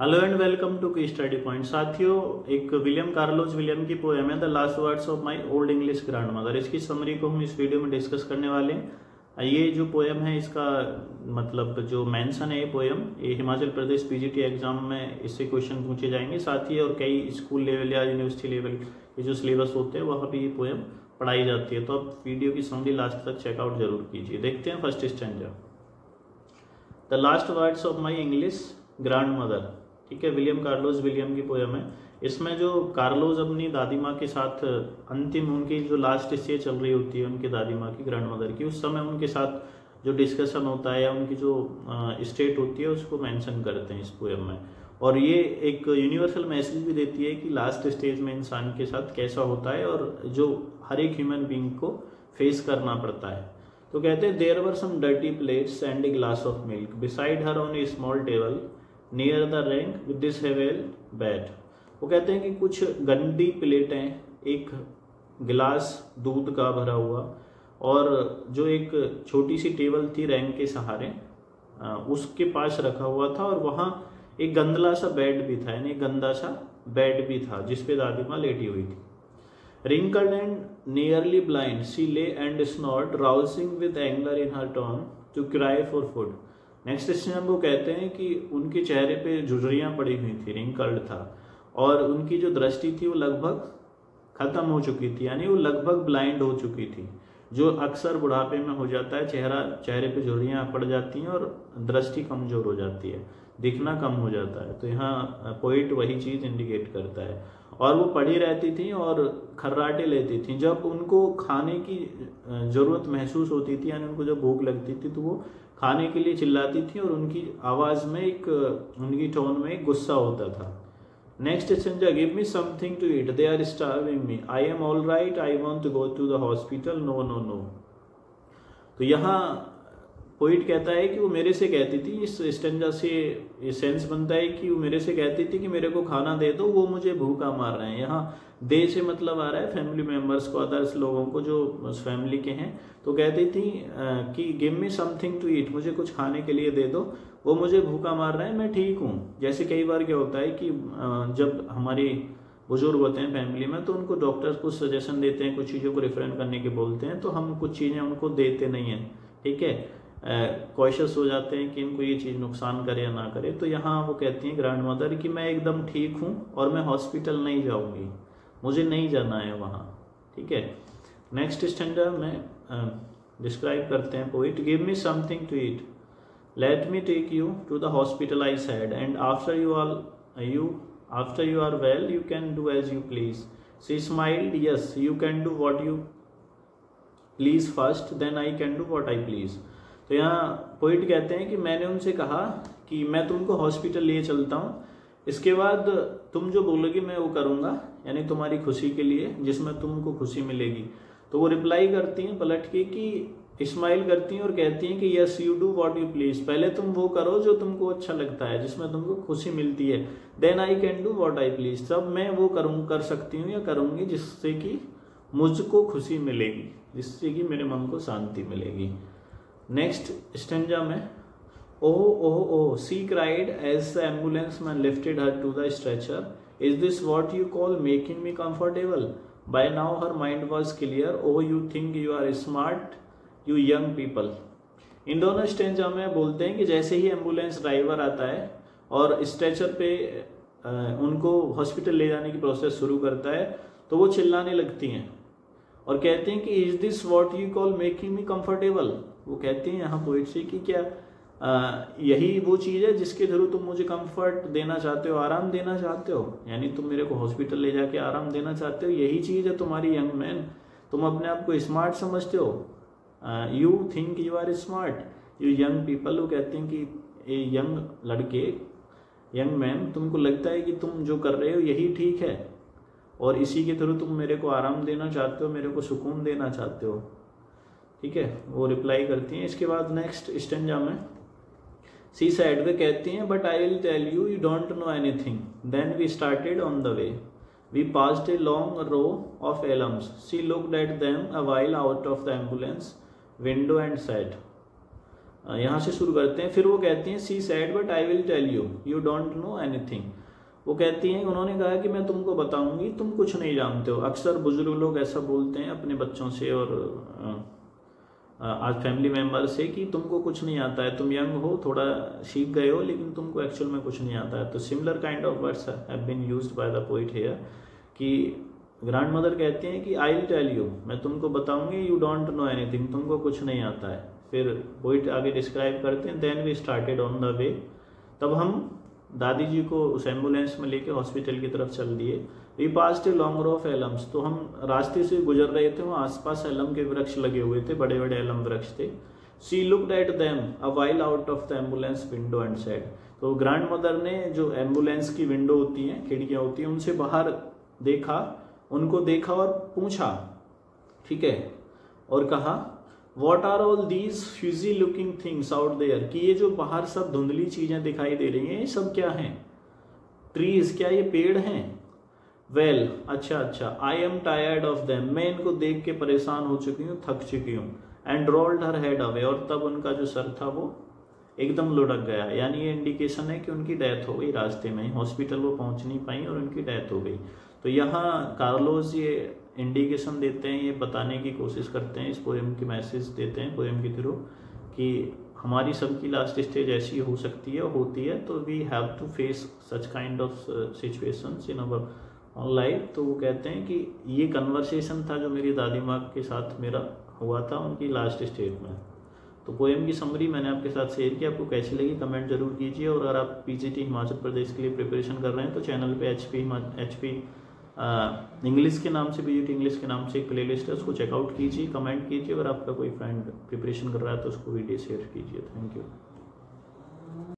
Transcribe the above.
Hello and welcome to key study point साथियों, एक William Carlos William की poem है the last words of my old English grandmother इसकी summary को हम इस वीडियो में डिस्कस करने वाले हैं। ये जो पोएम है, इसका मतलब जो मेंशन है ये पोएम ये हिमाचल प्रदेश पीजीटी एग्ज़ाम में इससे क्वेश्चन पूछे जाएँगे। साथ ही और कई स्कूल लेवल या यूनिवर्सिटी लेवल के जो सिलेबस होते हैं, वहाँ भी ये पोएम पढ़ाई जाती है। तो आप वीडियो की समरी लास्ट तक चेकआउट ज़रूर कीजिए। देखते हैं first standard the last words of my English grandmother, ठीक है? विलियम कार्लोस, विलियम की पोयम है। इसमें जो कार्लोस अपनी दादी माँ के साथ, अंतिम उनकी जो लास्ट स्टेज चल रही होती है उनकी दादी माँ की, ग्रैंड मदर की, उस समय उनके साथ जो डिस्कशन होता है या उनकी जो स्टेट होती है, उसको मेंशन करते हैं इस पोयम में। और ये एक यूनिवर्सल मैसेज भी देती है कि लास्ट स्टेज में इंसान के साथ कैसा होता है और जो हर एक ह्यूमन बींग को फेस करना पड़ता है। तो कहते हैं there were some dirty plates and a glass of milk beside her on a small table near the rank with dishevelled bed वो कहते हैं कि कुछ गंदी प्लेटें, एक गिलास दूध का भरा हुआ और जो एक छोटी सी टेबल थी रैंक के सहारे उसके पास रखा हुआ था और वहाँ एक गंदला सा बेड भी था, यानी गंदा सा बेड भी था जिसपे दादी माँ लेटी हुई थी। Wrinkled and nearly blind she lay and snored rousing with anger in her turn to cry for food. Next stanza वो कहते हैं कि उनके चेहरे पे झुर्रियाँ पड़ी हुई थी रिंकल्ड था। और उनकी जो दृष्टि थी वो लगभग खत्म हो चुकी थी, यानी वो लगभग ब्लाइंड हो चुकी थी। जो अक्सर बुढ़ापे में हो जाता है, चेहरा, चेहरे पे झुर्रियाँ पड़ जाती हैं और दृष्टि कमज़ोर हो जाती है, दिखना कम हो जाता है। तो यहाँ पोइट वही चीज़ इंडिकेट करता है। और वो पड़ी रहती थी और खर्राटे लेती थी। जब उनको खाने की ज़रूरत महसूस होती थी, यानी उनको जब भूख लगती थी तो वो खाने के लिए चिल्लाती थी और उनकी आवाज़ में एक, उनकी टोन में एक गुस्सा होता था। Next stanza give me something to eat they are starving me I am all right I want to go to the hospital no no no तो यहाँ पोइट कहता है कि वो मेरे से कहती थी, इस स्टेंजा से ये सेंस बनता है कि वो मेरे से कहती थी कि मेरे को खाना दे दो, वो मुझे भूखा मार रहे हैं। यहाँ दे से मतलब आ रहा है फैमिली मेंबर्स को अदर्स लोगों को जो फैमिली के हैं। तो कहती थी कि give me something to eat मुझे कुछ खाने के लिए दे दो, वो मुझे भूखा मार रहे हैं, मैं ठीक हूँ। जैसे कई बार क्या होता है कि जब हमारी बुज़ुर्ग होते हैं फैमिली में तो उनको डॉक्टर्स कुछ सजेशन देते हैं, कुछ चीज़ों को रिफरेंट करने के बोलते हैं तो हम कुछ चीज़ें उनको देते नहीं हैं। ठीक है? कॉशस हो जाते हैं कि इनको ये चीज़ नुकसान करे या ना करे। तो यहाँ वो कहती हैं ग्रैंड मदर कि मैं एकदम ठीक हूँ और मैं हॉस्पिटल नहीं जाऊँगी। मुझे नहीं जाना है वहाँ। ठीक है? नेक्स्ट स्टैंडर्ड में डिस्क्राइब करते हैं poet give me something to eat let me take you to the hospital I said and after you are you after you are well you can do as you please she smiled yes you can do what you please first then I can do what I please तो यहाँ poet कहते हैं कि मैंने उनसे कहा कि मैं तुमको हॉस्पिटल लिए चलता हूँ। इसके बाद तुम जो बोलोगे मैं वो करूँगा, यानी तुम्हारी खुशी के लिए, जिसमें तुमको खुशी मिलेगी। तो वो रिप्लाई करती हैं पलट के कि स्माइल करती हैं और कहती हैं कि yes you do what you please पहले तुम वो करो जो तुमको अच्छा लगता है, जिसमें तुमको खुशी मिलती है। Then I can do what I please तब मैं वो करूँ, कर सकती हूँ या करूँगी जिससे कि मुझको खुशी मिलेगी, जिससे कि मेरे मन को शांति मिलेगी। नेक्स्ट स्टेंजा में oh oh oh she cried as the ambulance man lifted her to the stretcher is this what you call making me comfortable by now her mind was clear oh you think you are smart you young people इन दोनों stanza में बोलते हैं कि जैसे ही ambulance driver आता है और stretcher पे उनको हॉस्पिटल ले जाने की प्रोसेस शुरू करता है तो वो चिल्लाने लगती हैं। और कहते हैं कि is this what you call making me comfortable वो कहते हैं यहाँ पोइट से कि क्या आ, यही वो चीज़ है जिसके थ्रू तुम मुझे कंफर्ट देना चाहते हो आराम देना चाहते हो। यानी तुम मेरे को हॉस्पिटल ले जाके आराम देना चाहते हो यही चीज़ है तुम्हारी यंग मैन तुम अपने आप को स्मार्ट समझते हो। You think you are smart you young people वो कहते हैं कि ये यंग लड़के यंग मैन तुमको लगता है कि तुम जो कर रहे हो यही ठीक है। और इसी के थ्रू तुम मेरे को आराम देना चाहते हो, मेरे को सुकून देना चाहते हो। ठीक है? वो रिप्लाई करती हैं। इसके बाद नेक्स्ट स्टेंजा में सी साइड वे कहती हैं but I will tell you you don't know anything then we started on the way we passed a long row of elms she look at them a while out of the ambulance window and said यहाँ से शुरू करते हैं। फिर वो कहती हैं she said but I will tell you you don't know anything वो कहती हैं, उन्होंने कहा कि मैं तुमको बताऊँगी, तुम कुछ नहीं जानते हो। अक्सर बुज़ुर्ग लोग ऐसा बोलते हैं अपने बच्चों से और आज फैमिली मेंबर से कि तुमको कुछ नहीं आता है। तुम यंग हो, थोड़ा सीख गए हो, लेकिन तुमको एक्चुअल में कुछ नहीं आता है। तो similar kind of words have been used by the poet here कि ग्रैंड मदर कहती हैं कि आई विल टेल यू मैं तुमको बताऊँगी यू डोंट नो एनीथिंग तुमको कुछ नहीं आता है। फिर पोइट आगे डिस्क्राइब करते हैं then we started on the way तब हम दादी जी को उस एंबुलेंस में लेके हॉस्पिटल की तरफ़ चल दिए। We pass a long of elms तो हम रास्ते से गुजर रहे थे, वहाँ आसपास एलम के वृक्ष लगे हुए थे बड़े बड़े एलम वृक्ष थे। She looked at them a while out of the ambulance window and said तो ग्रैंड मदर ने जो एंबुलेंस की विंडो होती हैं, खिड़कियाँ होती हैं, उनसे बाहर देखा, उनको देखा और पूछा, ठीक है? और कहा what are all these fuzzy looking things out there कि ये जो बाहर सब धुंधली चीज़ें दिखाई दे रही हैं ये सब क्या हैं? ट्रीज क्या ये पेड़ हैं? वेल well, अच्छा अच्छा। I am tired of them मैं इनको देख के परेशान हो चुकी हूँ थक चुकी हूँ। And rolled her head away और तब उनका जो सर था वो एकदम लुढ़क गया। यानी ये इंडिकेशन है कि उनकी डेथ हो गई रास्ते में हॉस्पिटल वो पहुँच नहीं पाई और उनकी डेथ हो गई। तो यहाँ कार्लोस ये इंडिकेशन देते हैं, ये बताने की कोशिश करते हैं, इस पोएम की मैसेज देते हैं पोएम के थ्रू कि हमारी सबकी लास्ट स्टेज ऐसी हो सकती है, होती है तो we have to face such kind of situations in our own life तो वो कहते हैं कि ये कन्वर्सेशन था जो मेरी दादी माँ के साथ मेरा हुआ था उनकी लास्ट स्टेज में। तो पोएम की समरी मैंने आपके साथ शेयर की, आपको कैसी लगी कमेंट ज़रूर कीजिए, और अगर आप पीजीटी हिमाचल प्रदेश के लिए प्रिपरेशन कर रहे हैं तो चैनल पे H P H P English के नाम से बीजीटी इंग्लिश के नाम से एक प्लेलिस्ट है, उसको चेकआउट कीजिए कमेंट कीजिए अगर आपका कोई फ्रेंड प्रिपरेशन कर रहा है तो उसको वीडियो शेयर कीजिए। Thank you